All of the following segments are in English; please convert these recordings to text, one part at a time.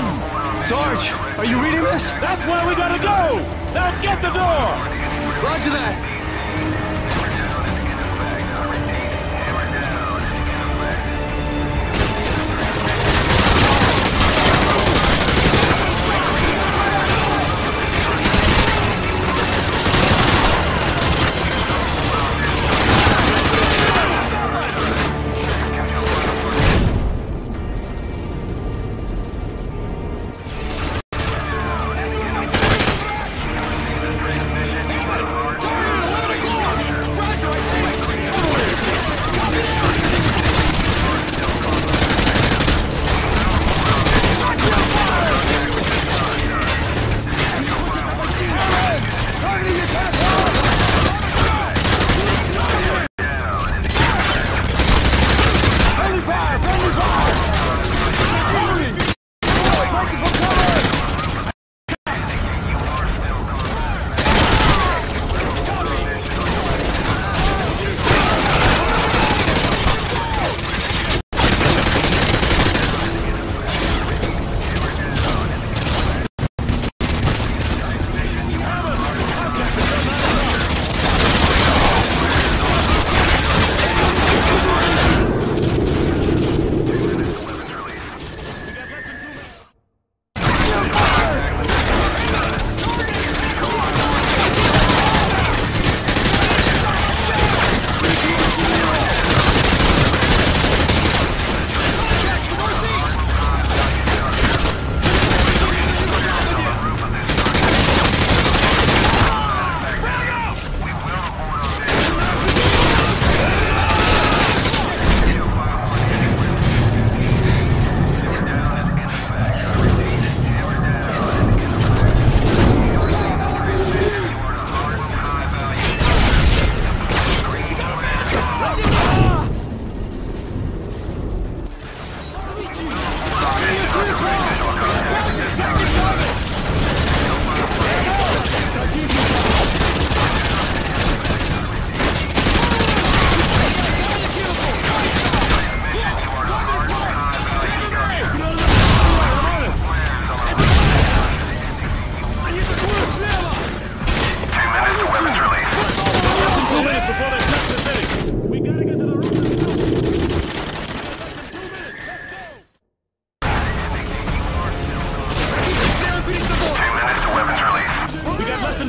Done! Sarge, are you reading this? That's where we gotta go! Now get the door! Roger that.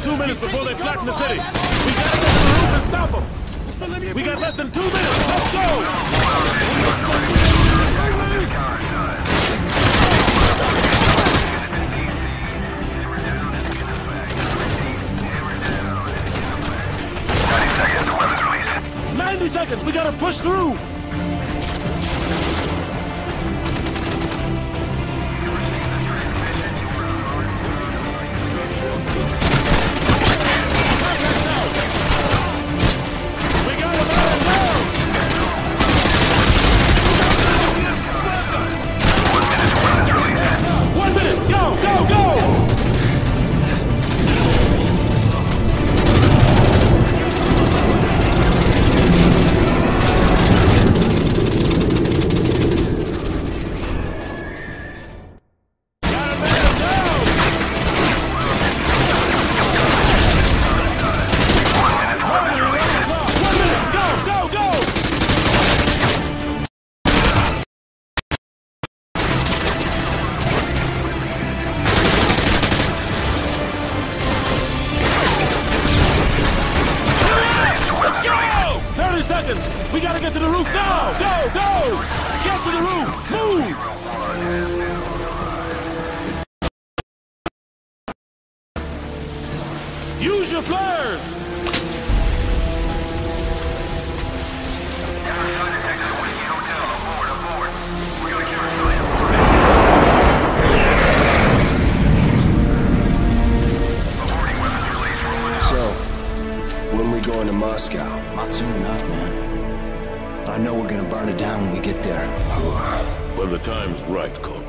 Two minutes before they flatten the city. We gotta get to the roof and stop them. We got less than two minutes. Let's go. Ninety seconds. We gotta push through. Use your flares! So, when we going to Moscow? Not soon enough, man. But I know we're gonna burn it down when we get there. When the time's right, Colt.